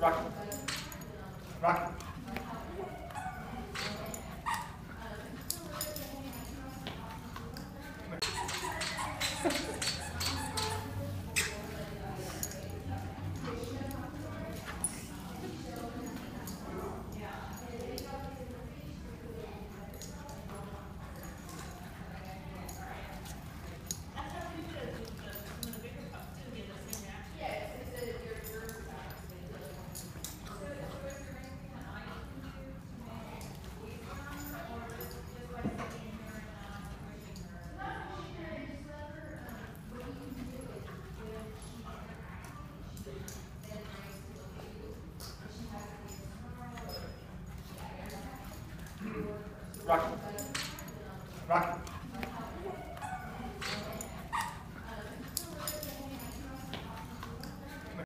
Rocky. Rocky. Come here. Rocky. Rocky.